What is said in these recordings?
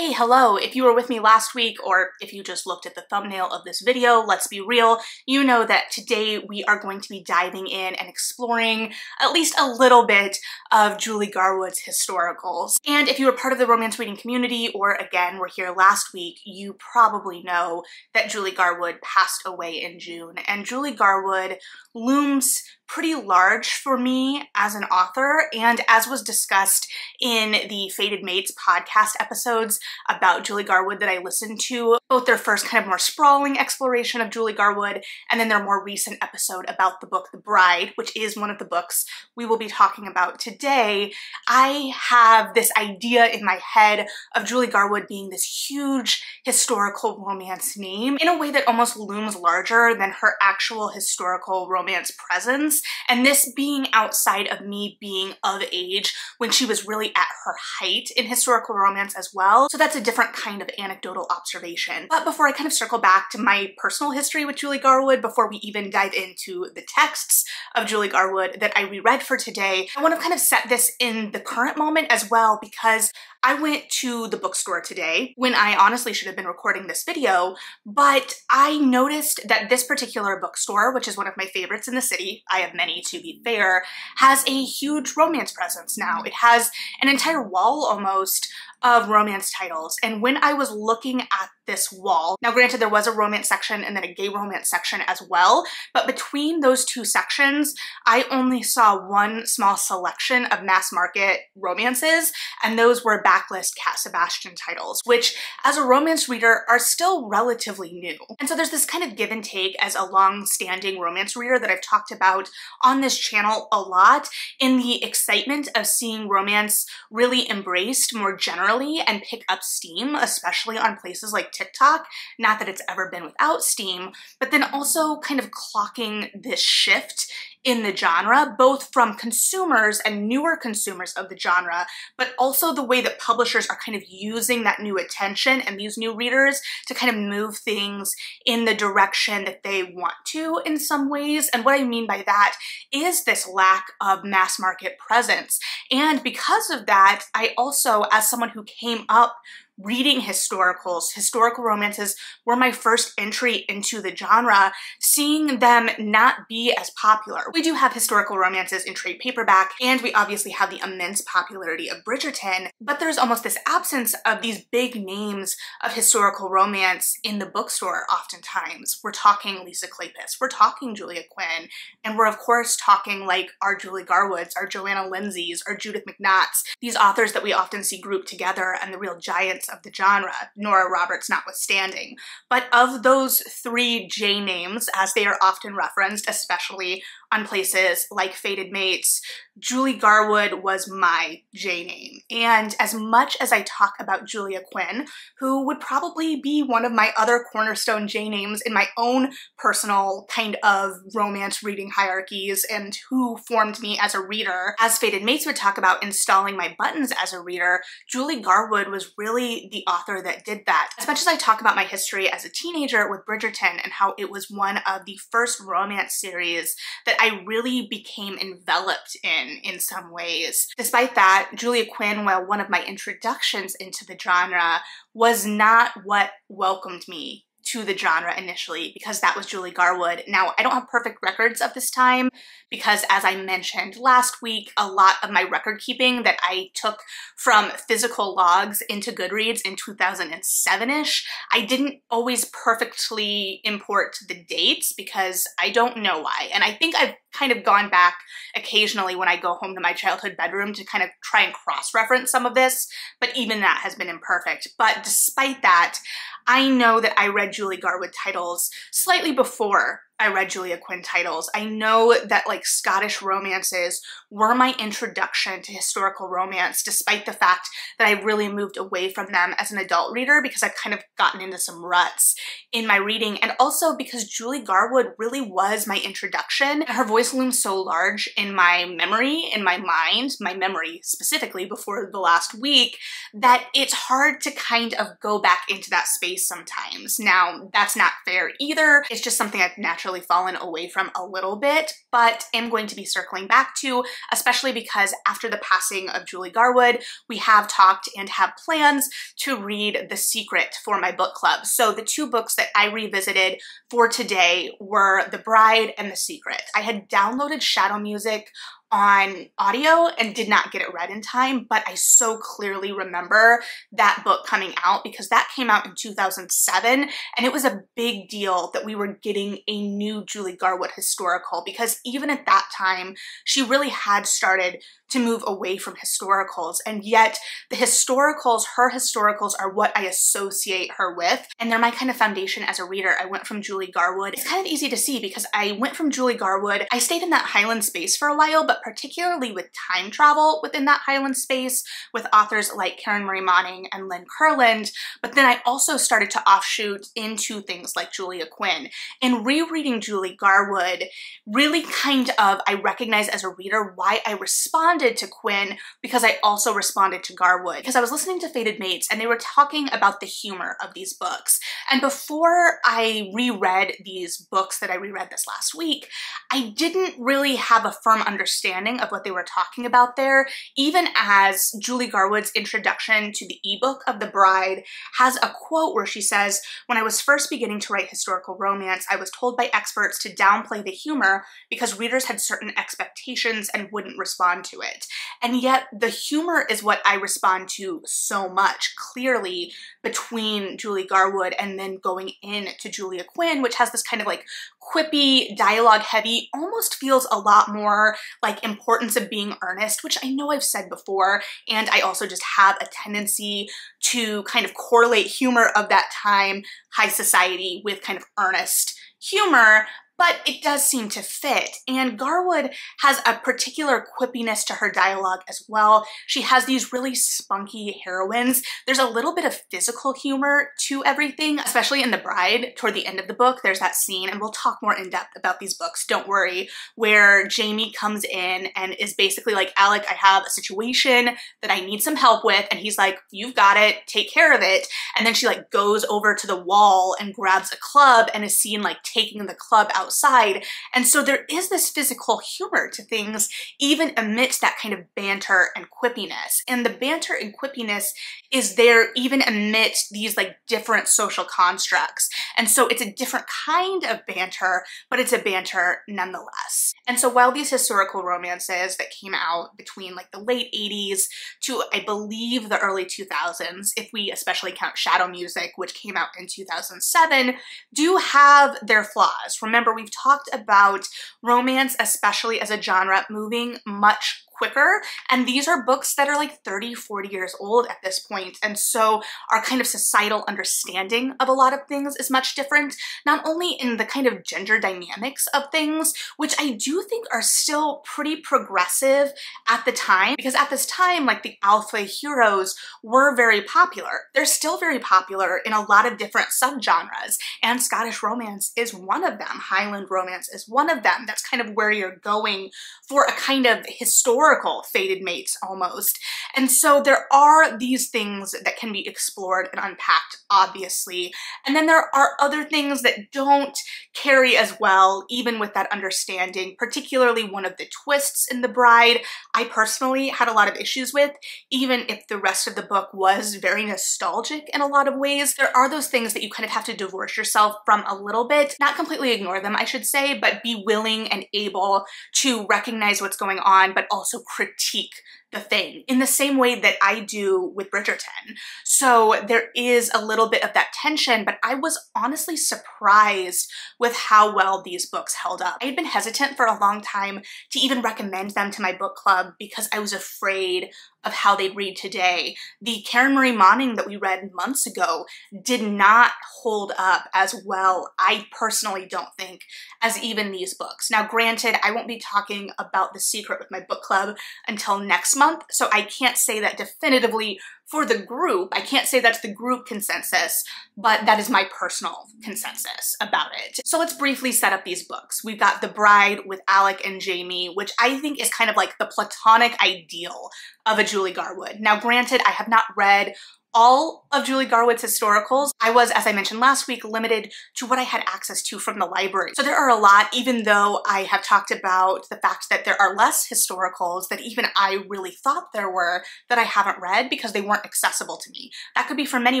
Hey, hello! If you were with me last week, or if you just looked at the thumbnail of this video, let's be real, you know that today we are going to be diving in and exploring at least a little bit of Julie Garwood's historicals. And if you were part of the romance reading community, or again, were here last week, you probably know that Julie Garwood passed away in June. And Julie Garwood looms pretty large for me as an author, and as was discussed in the Fated Mates podcast episodes about Julie Garwood that I listened to, both their first kind of more sprawling exploration of Julie Garwood and then their more recent episode about the book The Bride, which is one of the books we will be talking about today, I have this idea in my head of Julie Garwood being this huge historical romance name in a way that almost looms larger than her actual historical romance presence and this being outside of me being of age when she was really at her height in historical romance as well. So that's a different kind of anecdotal observation. But before I kind of circle back to my personal history with Julie Garwood, before we even dive into the texts of Julie Garwood that I reread for today, I want to kind of set this in the current moment as well because I went to the bookstore today when I honestly should have been recording this video, but I noticed that this particular bookstore, which is one of my favorites in the city, I have many to be fair, has a huge romance presence now. It has an entire wall almost of romance titles. And when I was looking at this wall, now granted there was a romance section and then a gay romance section as well, but between those two sections, I only saw one small selection of mass market romances, and those were backlist Cat Sebastian titles, which as a romance reader are still relatively new. And so there's this kind of give and take as a long-standing romance reader that I've talked about on this channel a lot in the excitement of seeing romance really embraced more generally generally and pick up steam, especially on places like TikTok. Not that it's ever been without steam, but then also kind of clocking this shift in the genre, both from consumers and newer consumers of the genre, but also the way that publishers are kind of using that new attention and these new readers to kind of move things in the direction that they want to in some ways. And what I mean by that is this lack of mass market presence. And because of that, I also, as someone who came up reading historicals, historical romances were my first entry into the genre, seeing them not be as popular. We do have historical romances in trade paperback, and we obviously have the immense popularity of Bridgerton, but there's almost this absence of these big names of historical romance in the bookstore oftentimes. We're talking Lisa Kleypas, we're talking Julia Quinn, and we're of course talking like our Julie Garwoods, our Johanna Lindseys, our Judith McNaughts, these authors that we often see grouped together and the real giants of the genre, Nora Roberts notwithstanding. But of those three J names, as they are often referenced, especially on places like Fated Mates, Julie Garwood was my J name. And as much as I talk about Julia Quinn, who would probably be one of my other cornerstone J names in my own personal kind of romance reading hierarchies and who formed me as a reader, as Fated Mates would talk about installing my buttons as a reader, Julie Garwood was really the author that did that. As much as I talk about my history as a teenager with Bridgerton and how it was one of the first romance series that I really became enveloped in in some ways. Despite that, Julia Quinn, while one of my introductions into the genre, was not what welcomed me to the genre initially because that was Julie Garwood. Now, I don't have perfect records of this time because as I mentioned last week, a lot of my record keeping that I took from physical logs into Goodreads in 2007-ish, I didn't always perfectly import the dates because I don't know why. And I think I've kind of gone back occasionally when I go home to my childhood bedroom to kind of try and cross-reference some of this, but even that has been imperfect. But despite that, I know that I read Julie Garwood titles slightly before I read Julia Quinn titles. I know that like Scottish romances were my introduction to historical romance, despite the fact that I really moved away from them as an adult reader because I've kind of gotten into some ruts in my reading. And also because Julie Garwood really was my introduction. Her voice looms so large in my memory, in my mind, my memory specifically before the last week, that it's hard to kind of go back into that space sometimes. Now, that's not fair either. It's just something I've naturally fallen away from a little bit, but am going to be circling back to, especially because after the passing of Julie Garwood, we have talked and have plans to read The Secret for my book club. So the two books that I revisited for today were The Bride and The Secret. I had downloaded Shadow Music on audio and did not get it read in time, but I so clearly remember that book coming out because that came out in 2007 and it was a big deal that we were getting a new Julie Garwood historical because even at that time, she really had started to move away from historicals. And yet the historicals, her historicals are what I associate her with. And they're my kind of foundation as a reader. I went from Julie Garwood. It's kind of easy to see because I went from Julie Garwood. I stayed in that Highland space for a while, but particularly with time travel within that Highland space with authors like Karen Marie Moning and Lynn Kurland. But then I also started to offshoot into things like Julia Quinn. And rereading Julie Garwood really kind of, I recognize as a reader why I respond responded to Quinn because I also responded to Garwood because I was listening to Fated Mates and they were talking about the humor of these books. And before I reread these books that I reread this last week, I didn't really have a firm understanding of what they were talking about there, even as Julie Garwood's introduction to the ebook of The Bride has a quote where she says, when I was first beginning to write historical romance, I was told by experts to downplay the humor because readers had certain expectations and wouldn't respond to it it. And yet the humor is what I respond to so much clearly between Julie Garwood and then going in to Julia Quinn, which has this kind of like quippy, dialogue heavy, almost feels a lot more like importance of being earnest, which I know I've said before. And I also just have a tendency to kind of correlate humor of that time, high society with kind of earnest humor, but it does seem to fit. And Garwood has a particular quippiness to her dialogue as well. She has these really spunky heroines. There's a little bit of physical humor to everything, especially in The Bride. Toward the end of the book, there's that scene, and we'll talk more in depth about these books, don't worry, where Jamie comes in and is basically like, Alec, I have a situation that I need some help with. And he's like, you've got it, take care of it. And then she like goes over to the wall and grabs a club and is seen like taking the club out outside. And so there is this physical humor to things, even amidst that kind of banter and quippiness. And the banter and quippiness is there even amidst these like different social constructs. And so it's a different kind of banter, but it's a banter nonetheless. And so while these historical romances that came out between like the late 80s to I believe the early 2000s, if we especially count Shadow Music, which came out in 2007, do have their flaws. Remember, we've talked about romance, especially as a genre, moving much quicker. And these are books that are like 30, 40 years old at this point. And so our kind of societal understanding of a lot of things is much different, not only in the kind of gender dynamics of things, which I do think are still pretty progressive at the time, because at this time, like the alpha heroes were very popular. They're still very popular in a lot of different subgenres, and Scottish romance is one of them. Highland romance is one of them. That's kind of where you're going for a kind of historical historical fated mates almost. And so there are these things that can be explored and unpacked, obviously. And then there are other things that don't carry as well, even with that understanding, particularly one of the twists in The Bride, I personally had a lot of issues with, even if the rest of the book was very nostalgic in a lot of ways. There are those things that you kind of have to divorce yourself from a little bit, not completely ignore them, I should say, but be willing and able to recognize what's going on, but also critique the thing in the same way that I do with Bridgerton. So there is a little bit of that tension, but I was honestly surprised with how well these books held up. I had been hesitant for a long time to even recommend them to my book club because I was afraid of how they'd read today. The Karen Marie Moning that we read months ago did not hold up as well, I personally don't think, as even these books. Now granted, I won't be talking about The Secret with my book club until next month, so I can't say that definitively for the group. I can't say that's the group consensus, but that is my personal consensus about it. So let's briefly set up these books. We've got The Bride with Alec and Jamie, which I think is kind of like the platonic ideal of a Julie Garwood. Now, granted, I have not read all of Julie Garwood's historicals. I was, as I mentioned last week, limited to what I had access to from the library. So there are a lot, even though I have talked about the fact that there are less historicals that even I really thought there were that I haven't read because they weren't accessible to me. That could be for many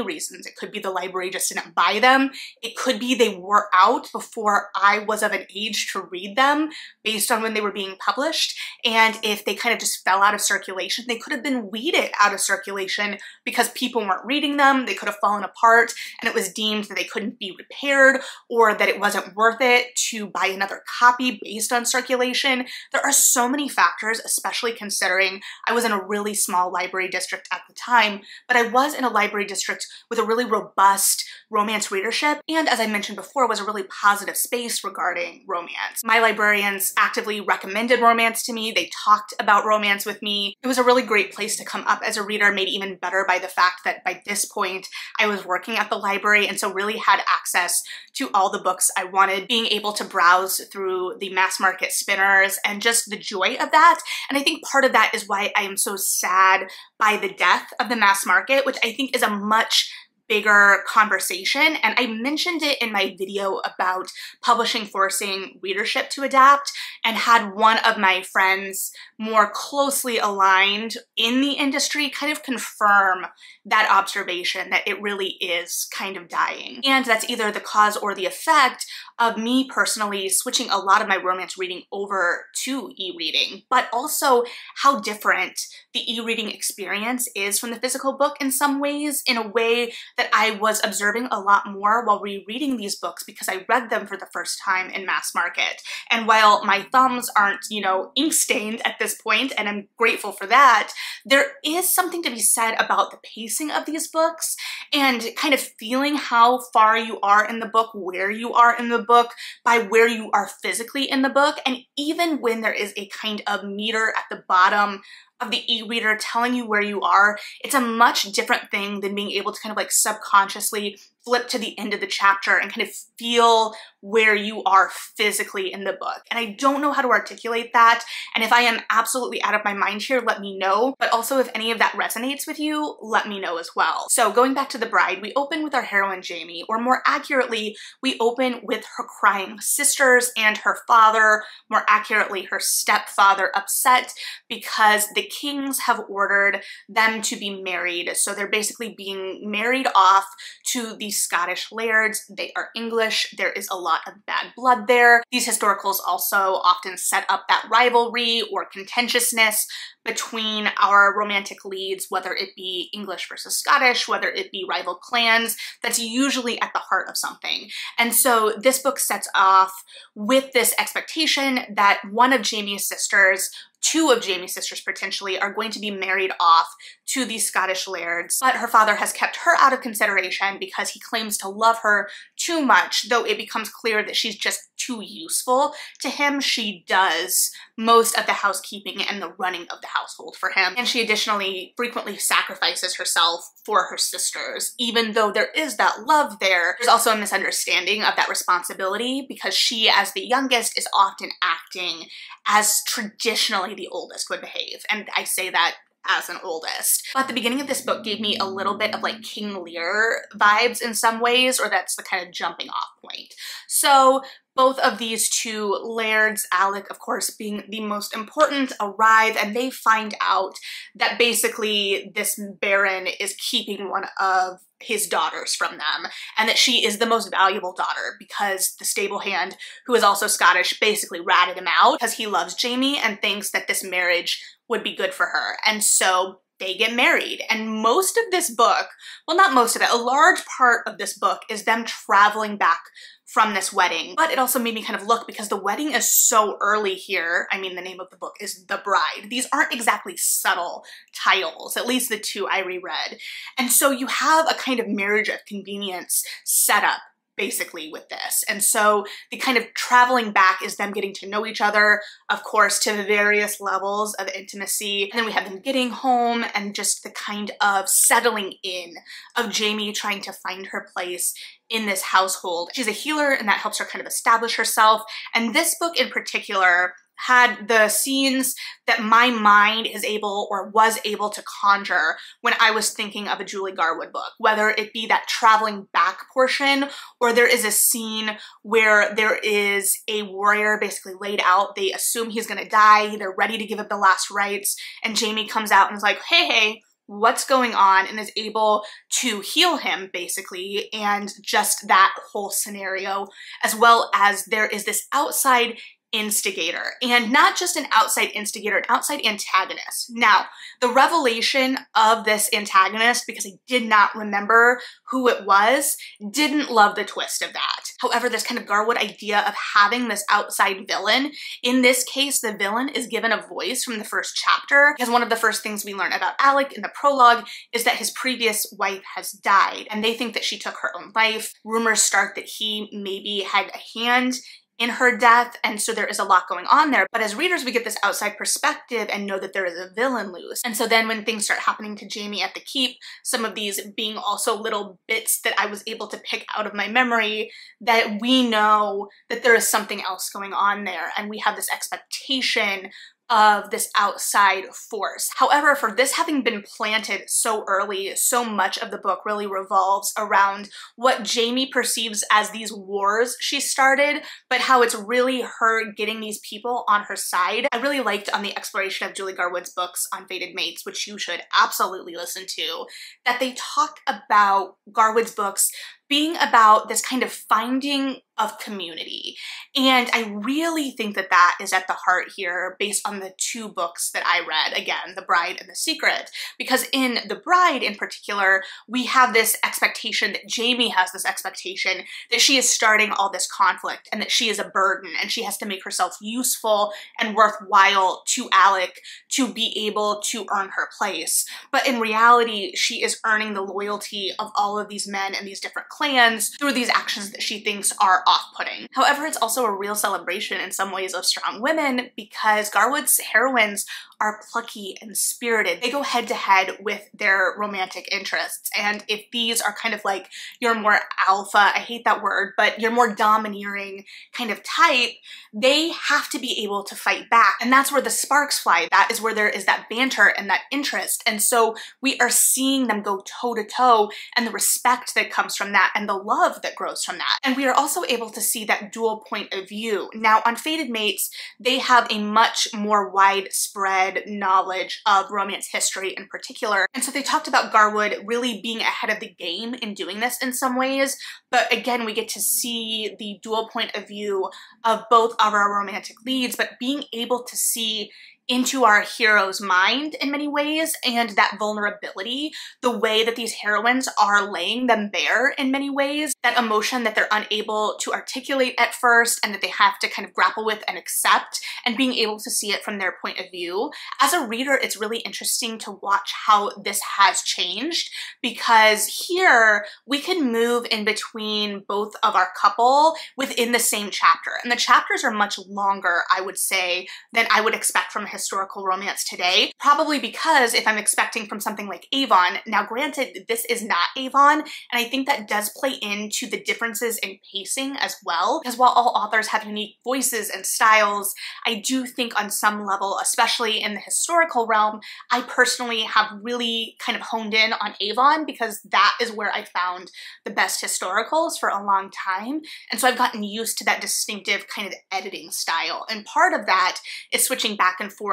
reasons. It could be the library just didn't buy them. It could be they were out before I was of an age to read them based on when they were being published. And if they kind of just fell out of circulation, they could have been weeded out of circulation because people people weren't reading them, they could have fallen apart, and it was deemed that they couldn't be repaired or that it wasn't worth it to buy another copy based on circulation. There are so many factors, especially considering I was in a really small library district at the time, but I was in a library district with a really robust romance readership, and as I mentioned before, was a really positive space regarding romance. My librarians actively recommended romance to me, they talked about romance with me. It was a really great place to come up as a reader, made even better by the fact that that by this point I was working at the library and so really had access to all the books I wanted, being able to browse through the mass market spinners and just the joy of that. And I think part of that is why I am so sad by the death of the mass market, which I think is a much bigger conversation. And I mentioned it in my video about publishing forcing readership to adapt and had one of my friends more closely aligned in the industry kind of confirm that observation that it really is kind of dying. And that's either the cause or the effect of me personally switching a lot of my romance reading over to e-reading, but also how different the e-reading experience is from the physical book in some ways, in a way that I was observing a lot more while rereading these books because I read them for the first time in mass market. And while my thumbs aren't, you know, ink stained at this point, and I'm grateful for that, there is something to be said about the pacing of these books and kind of feeling how far you are in the book, where you are in the book by where you are physically in the book. And even when there is a kind of meter at the bottom of the e-reader telling you where you are, it's a much different thing than being able to kind of like subconsciously flip to the end of the chapter and kind of feel where you are physically in the book. And I don't know how to articulate that. And if I am absolutely out of my mind here, let me know. But also if any of that resonates with you, let me know as well. So going back to The Bride, we open with our heroine Jamie, or more accurately, we open with her crying sisters and her father, more accurately her stepfather, upset because the kings have ordered them to be married. So they're basically being married off to the Scottish lairds. They are English. There is a lot of bad blood there. These historicals also often set up that rivalry or contentiousness between our romantic leads, whether it be English versus Scottish, whether it be rival clans, that's usually at the heart of something. And so this book sets off with this expectation that one of Jamie's sisters two of Jamie's sisters potentially are going to be married off to these Scottish lairds, but her father has kept her out of consideration because he claims to love her too much, though it becomes clear that she's just too useful to him. She does most of the housekeeping and the running of the household for him, and she additionally frequently sacrifices herself for her sisters. Even though there is that love there, there's also a misunderstanding of that responsibility because she, as the youngest, is often acting as traditionally the oldest would behave. And I say that as an oldest. But the beginning of this book gave me a little bit of like King Lear vibes in some ways, or that's the kind of jumping off point. So both of these two lairds, Alec, of course, being the most important, arrive and they find out that basically this baron is keeping one of his daughters from them and that she is the most valuable daughter because the stable hand who is also Scottish basically ratted him out because he loves Jamie and thinks that this marriage would be good for her. And so they get married. And most of this book, well, not most of it, a large part of this book is them traveling back from this wedding. But it also made me kind of look because the wedding is so early here. I mean, the name of the book is The Bride. These aren't exactly subtle titles, at least the two I reread. And so you have a kind of marriage of convenience set up basically with this. And so the kind of traveling back is them getting to know each other, of course, to the various levels of intimacy. And then we have them getting home and just the kind of settling in of Jamie trying to find her place in this household. She's a healer and that helps her kind of establish herself. And this book in particular had the scenes that my mind is able or was able to conjure when I was thinking of a Julie Garwood book, whether it be that traveling back portion or there is a scene where there is a warrior basically laid out. They assume he's gonna die. They're ready to give up the last rites. And Jamie comes out and is like, hey, hey, what's going on and is able to heal him basically and just that whole scenario as well as there is this outside instigator and not just an outside instigator, an outside antagonist. Now, the revelation of this antagonist, because I did not remember who it was, didn't love the twist of that. However, this kind of Garwood idea of having this outside villain, in this case, the villain is given a voice from the first chapter because one of the first things we learn about Alec in the prologue is that his previous wife has died and they think that she took her own life. Rumors start that he maybe had a hand in her death, and so there is a lot going on there. But as readers, we get this outside perspective and know that there is a villain loose. And so then when things start happening to Jamie at the keep, some of these being also little bits that I was able to pick out of my memory, that we know that there is something else going on there. And we have this expectation of this outside force. However, for this having been planted so early, so much of the book really revolves around what Jamie perceives as these wars she started, but how it's really her getting these people on her side. I really liked on the exploration of Julie Garwood's books on Fated Mates, which you should absolutely listen to, that they talk about Garwood's books being about this kind of finding of community. And I really think that that is at the heart here based on the two books that I read, again, The Bride and The Secret. Because in The Bride in particular, we have this expectation that Jamie has this expectation that she is starting all this conflict and that she is a burden and she has to make herself useful and worthwhile to Alec to be able to earn her place. But in reality, she is earning the loyalty of all of these men and these different clans through these actions that she thinks are off-putting. However, it's also a real celebration in some ways of strong women because Garwood's heroines are plucky and spirited. They go head to head with their romantic interests. And if these are kind of like your more alpha, I hate that word, but your more domineering kind of type, they have to be able to fight back. And that's where the sparks fly. That is where there is that banter and that interest. And so we are seeing them go toe to toe and the respect that comes from that and the love that grows from that. And we are also able to see that dual point of view. Now on Fated Mates, they have a much more widespread knowledge of romance history in particular. And so they talked about Garwood really being ahead of the game in doing this in some ways. But again, we get to see the dual point of view of both of our romantic leads, but being able to see into our hero's mind in many ways and that vulnerability, the way that these heroines are laying them bare in many ways, that emotion that they're unable to articulate at first and that they have to kind of grapple with and accept and being able to see it from their point of view. As a reader, it's really interesting to watch how this has changed because here we can move in between both of our couple within the same chapter. And the chapters are much longer, I would say, than I would expect from a historical romance today, probably because if I'm expecting from something like Avon, now granted, this is not Avon, and I think that does play into the differences in pacing as well, because while all authors have unique voices and styles, I do think on some level, especially in the historical realm, I personally have really kind of honed in on Avon because that is where I found the best historicals for a long time. And so I've gotten used to that distinctive kind of editing style. And part of that is switching back and forth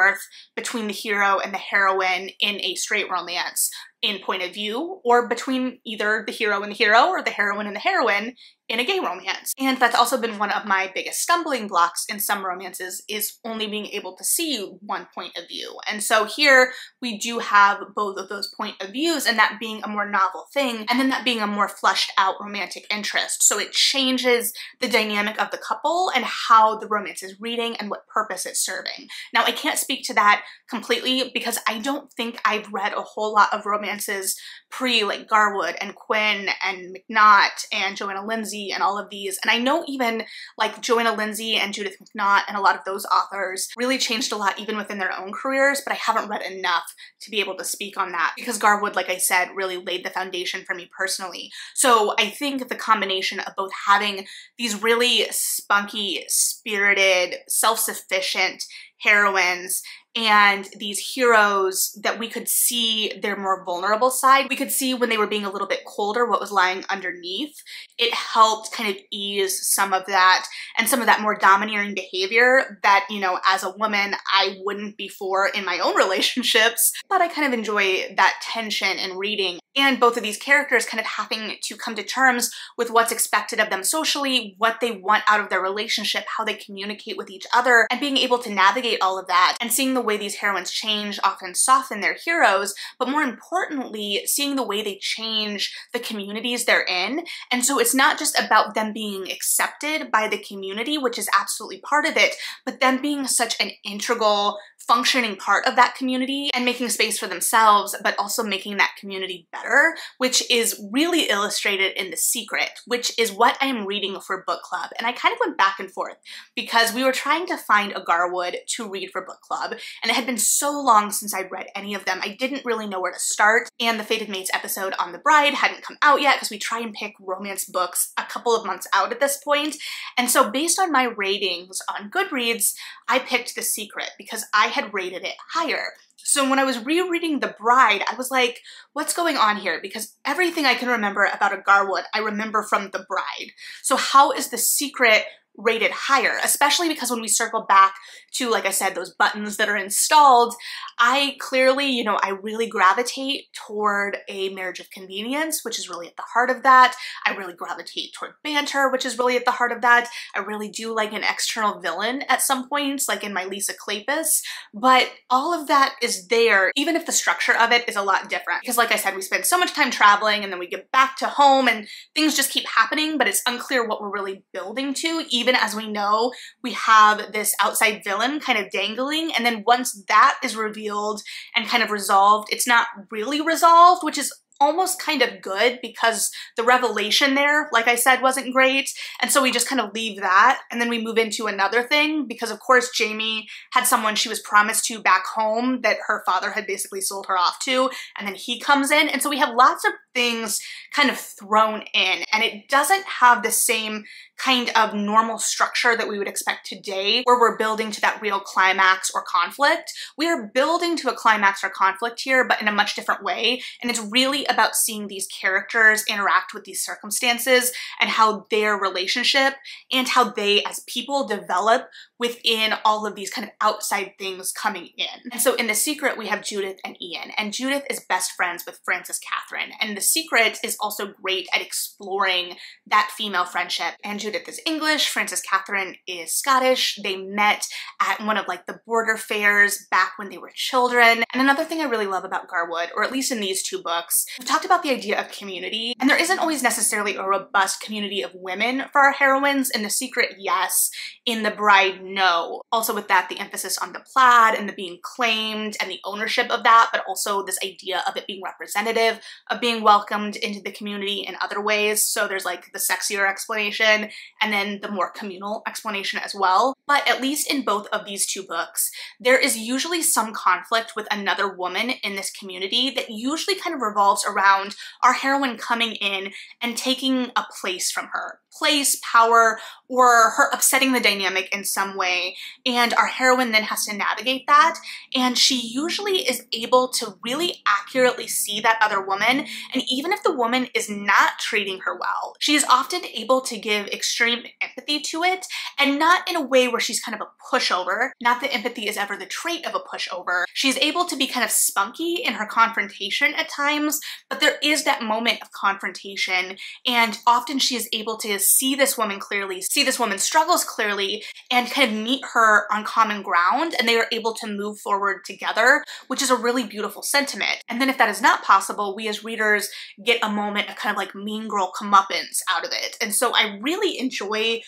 between the hero and the heroine in a straight romance in point of view, or between either the hero and the hero or the heroine and the heroine in a gay romance. And that's also been one of my biggest stumbling blocks in some romances is only being able to see one point of view. And so here we do have both of those point of views and that being a more novel thing and then that being a more fleshed out romantic interest. So it changes the dynamic of the couple and how the romance is reading and what purpose it's serving. Now I can't speak to that completely because I don't think I've read a whole lot of romance pre like Garwood and Quinn and McNaught and Johanna Lindsey and all of these. And I know even like Johanna Lindsey and Judith McNaught and a lot of those authors really changed a lot even within their own careers, but I haven't read enough to be able to speak on that because Garwood, like I said, really laid the foundation for me personally. So I think the combination of both having these really spunky, spirited, self-sufficient heroines and these heroes that we could see their more vulnerable side. We could see when they were being a little bit colder what was lying underneath. It helped kind of ease some of that and some of that more domineering behavior that, you know, as a woman, I wouldn't before in my own relationships. But I kind of enjoy that tension in reading and both of these characters kind of having to come to terms with what's expected of them socially, what they want out of their relationship, how they communicate with each other, and being able to navigate all of that and seeing the way these heroines change often soften their heroes, but more importantly, seeing the way they change the communities they're in. And so it's not just about them being accepted by the community, which is absolutely part of it, but them being such an integral functioning part of that community and making space for themselves, but also making that community better, which is really illustrated in The Secret, which is what I am reading for book club. And I kind of went back and forth because we were trying to find a Garwood to read for book club, and it had been so long since I'd read any of them, I didn't really know where to start. And the Fated Mates episode on The Bride hadn't come out yet because we try and pick romance books a couple of months out at this point. And so based on my ratings on Goodreads, I picked The Secret because I had rated it higher. So when I was rereading The Bride, I was like, what's going on here? Because everything I can remember about a Garwood, I remember from The Bride. So how is The Secret rated higher, especially because when we circle back to, like I said, those buttons that are installed, I clearly, you know, I really gravitate toward a marriage of convenience, which is really at the heart of that. I really gravitate toward banter, which is really at the heart of that. I really do like an external villain at some points, like in my Lisa Kleypas, but all of that is there, even if the structure of it is a lot different. Because like I said, we spend so much time traveling and then we get back to home and things just keep happening, but it's unclear what we're really building to, even as we know we have this outside villain kind of dangling. And then once that is revealed and kind of resolved, it's not really resolved, which is almost kind of good because the revelation there, like I said, wasn't great. And so we just kind of leave that and then we move into another thing because of course Jamie had someone she was promised to back home that her father had basically sold her off to and then he comes in. And so we have lots of things kind of thrown in and it doesn't have the same kind of normal structure that we would expect today where we're building to that real climax or conflict. We are building to a climax or conflict here, but in a much different way. And it's really about seeing these characters interact with these circumstances and how their relationship and how they as people develop within all of these kind of outside things coming in. And so in The Secret, we have Judith and Ian, and Judith is best friends with Frances Catherine. And The Secret is also great at exploring that female friendship. And Judith is English, Frances Catherine is Scottish. They met at one of like the border fairs back when they were children. And another thing I really love about Garwood, or at least in these two books, we've talked about the idea of community, and there isn't always necessarily a robust community of women for our heroines. In The Secret, yes. In The Bride, no. Also with that, the emphasis on the plaid and the being claimed and the ownership of that, but also this idea of it being representative, of being welcomed into the community in other ways. So there's like the sexier explanation and then the more communal explanation as well. But at least in both of these two books, there is usually some conflict with another woman in this community that usually kind of revolves around our heroine coming in and taking a place from her. Place, power, or her upsetting the dynamic in some way. And our heroine then has to navigate that. And she usually is able to really accurately see that other woman. And even if the woman is not treating her well, she is often able to give extreme empathy to it and not in a way where she's kind of a pushover. Not that empathy is ever the trait of a pushover. She's able to be kind of spunky in her confrontation at times, but there is that moment of confrontation. And often she is able to see this woman clearly, see this woman's struggles clearly, and kind of meet her on common ground, and they are able to move forward together, which is a really beautiful sentiment. And then if that is not possible, we as readers get a moment of kind of like mean girl comeuppance out of it. And so I really enjoy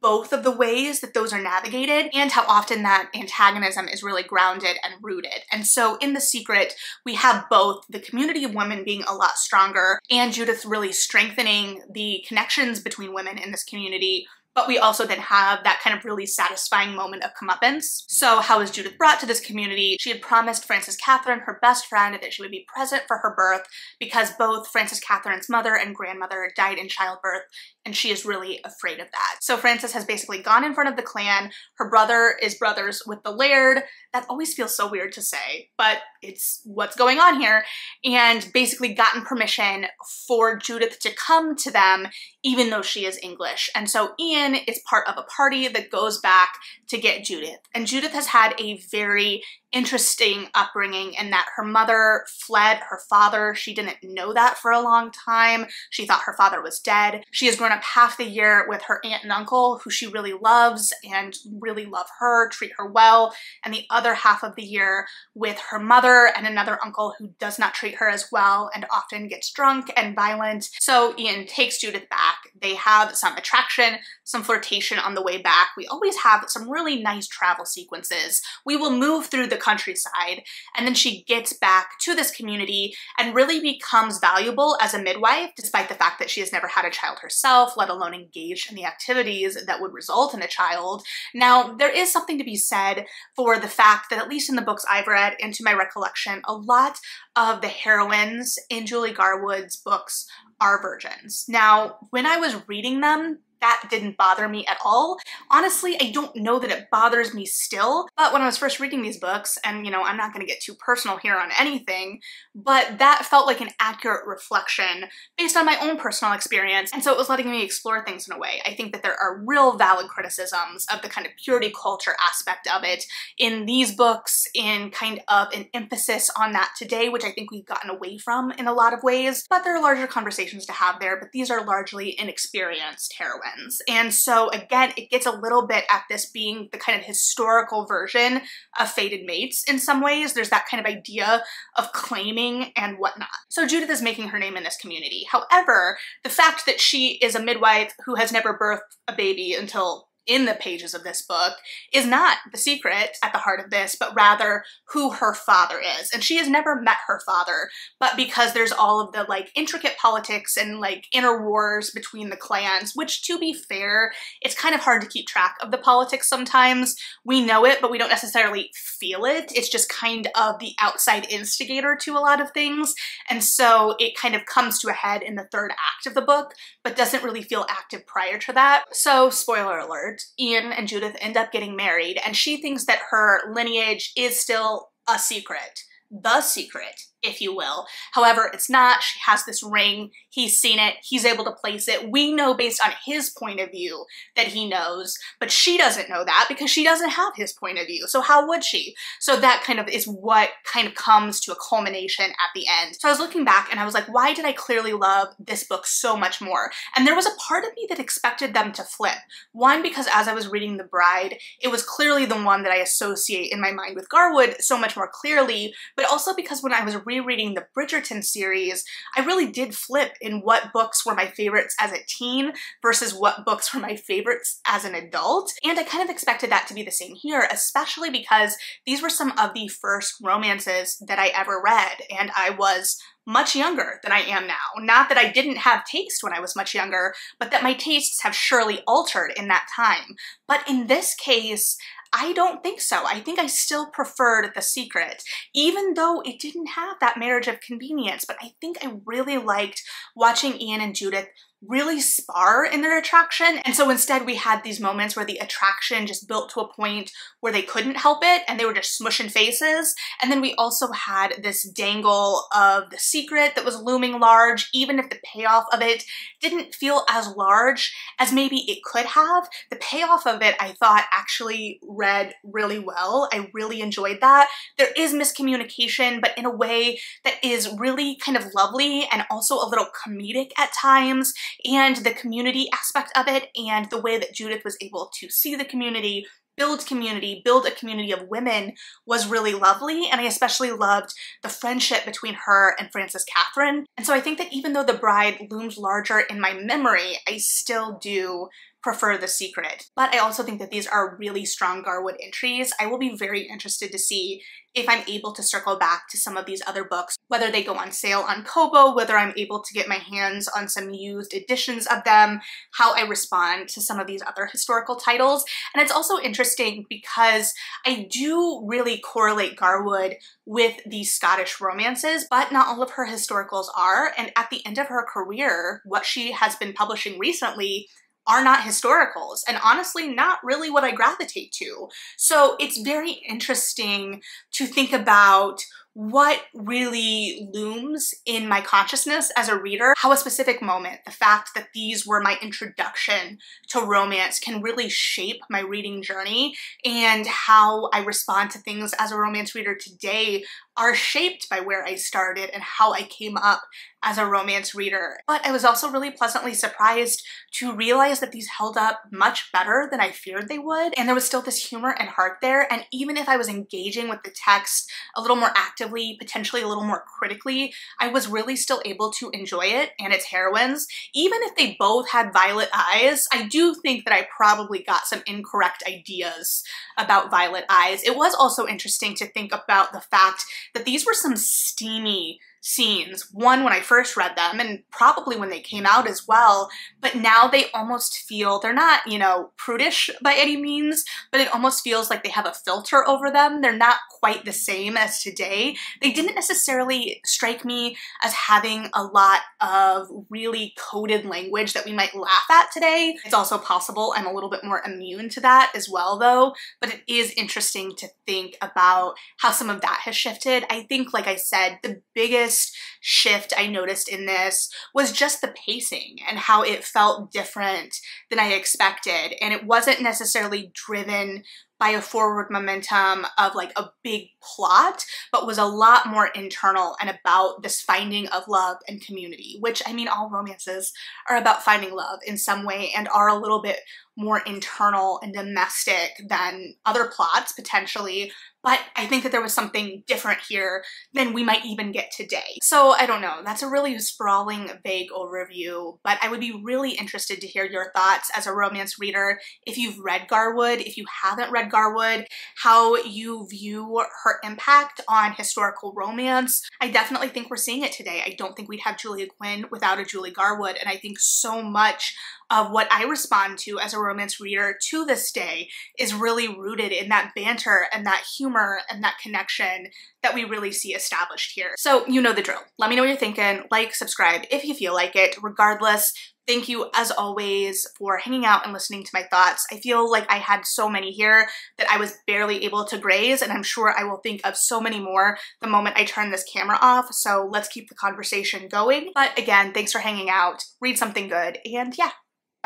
both of the ways that those are navigated and how often that antagonism is really grounded and rooted. And so in The Secret, we have both the community of women being a lot stronger and Judith really strengthening the connections between women in this community but we also then have that kind of really satisfying moment of comeuppance. So how was Judith brought to this community? She had promised Frances Catherine, her best friend, that she would be present for her birth because both Frances Catherine's mother and grandmother died in childbirth and she is really afraid of that. So Frances has basically gone in front of the clan. Her brother is brothers with the Laird. That always feels so weird to say, but it's what's going on here. And basically gotten permission for Judith to come to them even though she is English. And so Ian is part of a party that goes back to get Judith. And Judith has had a very interesting upbringing in that her mother fled her father. She didn't know that for a long time. She thought her father was dead. She has grown up half the year with her aunt and uncle, who she really loves and really love her, treat her well, and the other half of the year with her mother and another uncle who does not treat her as well and often gets drunk and violent. So Ian takes Judith back. They have some attraction, some flirtation on the way back. We always have some really nice travel sequences. We will move through the countryside. And then she gets back to this community and really becomes valuable as a midwife, despite the fact that she has never had a child herself, let alone engaged in the activities that would result in a child. Now, there is something to be said for the fact that, at least in the books I've read and to my recollection, a lot of the heroines in Julie Garwood's books are virgins. Now, when I was reading them, that didn't bother me at all. Honestly, I don't know that it bothers me still, but when I was first reading these books, and you know, I'm not gonna get too personal here on anything, but that felt like an accurate reflection based on my own personal experience, and so it was letting me explore things in a way. I think that there are real valid criticisms of the kind of purity culture aspect of it in these books, in kind of an emphasis on that today, which I think we've gotten away from in a lot of ways, but there are larger conversations to have there, but these are largely inexperienced heroines. And so again, it gets a little bit at this being the kind of historical version of fated mates in some ways. There's that kind of idea of claiming and whatnot. So Judith is making her name in this community. However, the fact that she is a midwife who has never birthed a baby until in the pages of this book is not the secret at the heart of this, but rather who her father is. And she has never met her father, but because there's all of the like intricate politics and like inner wars between the clans, which to be fair, it's kind of hard to keep track of the politics sometimes. We know it, but we don't necessarily feel it. It's just kind of the outside instigator to a lot of things. And so it kind of comes to a head in the third act of the book, but doesn't really feel active prior to that. So spoiler alert, Ian and Judith end up getting married, and she thinks that her lineage is still a secret. The secret if you will. However, it's not. She has this ring. He's seen it. He's able to place it. We know based on his point of view that he knows, but she doesn't know that because she doesn't have his point of view. So how would she? So that kind of is what kind of comes to a culmination at the end. So I was looking back and I was like, why did I clearly love this book so much more? And there was a part of me that expected them to flip. One, because as I was reading The Bride, it was clearly the one that I associate in my mind with Garwood so much more clearly, but also because when I was rereading the Bridgerton series, I really did flip in what books were my favorites as a teen versus what books were my favorites as an adult. And I kind of expected that to be the same here, especially because these were some of the first romances that I ever read, and I was much younger than I am now. Not that I didn't have taste when I was much younger, but that my tastes have surely altered in that time. But in this case, I don't think so. I think I still preferred The Secret, even though it didn't have that marriage of convenience, but I think I really liked watching Ian and Judith really spar in their attraction. And so instead we had these moments where the attraction just built to a point where they couldn't help it and they were just smushing faces. And then we also had this dangle of the secret that was looming large, even if the payoff of it didn't feel as large as maybe it could have. The payoff of it I thought actually read really well. I really enjoyed that. There is miscommunication, but in a way that is really kind of lovely and also a little comedic at times and the community aspect of it and the way that Judith was able to see the community, build community, build a community of women was really lovely. And I especially loved the friendship between her and Frances Catherine. And so I think that even though The Bride looms larger in my memory, I still do prefer The Secret. But I also think that these are really strong Garwood entries. I will be very interested to see if I'm able to circle back to some of these other books, whether they go on sale on Kobo, whether I'm able to get my hands on some used editions of them, how I respond to some of these other historical titles. And it's also interesting because I do really correlate Garwood with these Scottish romances, but not all of her historicals are. And at the end of her career, what she has been publishing recently are not historicals and honestly not really what I gravitate to. So it's very interesting to think about what really looms in my consciousness as a reader, how a specific moment, the fact that these were my introduction to romance can really shape my reading journey and how I respond to things as a romance reader today are shaped by where I started and how I came up as a romance reader. But I was also really pleasantly surprised to realize that these held up much better than I feared they would. And there was still this humor and heart there. And even if I was engaging with the text a little more actively, potentially a little more critically, I was really still able to enjoy it and its heroines. Even if they both had violet eyes, I do think that I probably got some incorrect ideas about violet eyes. It was also interesting to think about the fact that these were some steamy scenes. One, when I first read them, and probably when they came out as well, but now they almost feel, they're not, you know, prudish by any means, but it almost feels like they have a filter over them. They're not quite the same as today. They didn't necessarily strike me as having a lot of really coded language that we might laugh at today. It's also possible I'm a little bit more immune to that as well though, but it is interesting to think about how some of that has shifted. I think, like I said, the biggest biggest shift I noticed in this was just the pacing and how it felt different than I expected. And it wasn't necessarily driven by a forward momentum of like a big plot, but was a lot more internal and about this finding of love and community, which I mean, all romances are about finding love in some way and are a little bit more internal and domestic than other plots potentially, but I think that there was something different here than we might even get today. So I don't know, that's a really sprawling, vague overview, but I would be really interested to hear your thoughts as a romance reader. If you've read Garwood, if you haven't read Garwood, how you view her impact on historical romance. I definitely think we're seeing it today. I don't think we'd have Julia Quinn without a Julie Garwood, and I think so much of what I respond to as a romance reader to this day is really rooted in that banter and that humor and that connection that we really see established here. So you know the drill. Let me know what you're thinking. Like, subscribe if you feel like it. Regardless, Thank you, as always, for hanging out and listening to my thoughts. I feel like I had so many here that I was barely able to graze, and I'm sure I will think of so many more the moment I turn this camera off, so let's keep the conversation going. But again, thanks for hanging out, read something good, and yeah,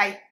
Bye.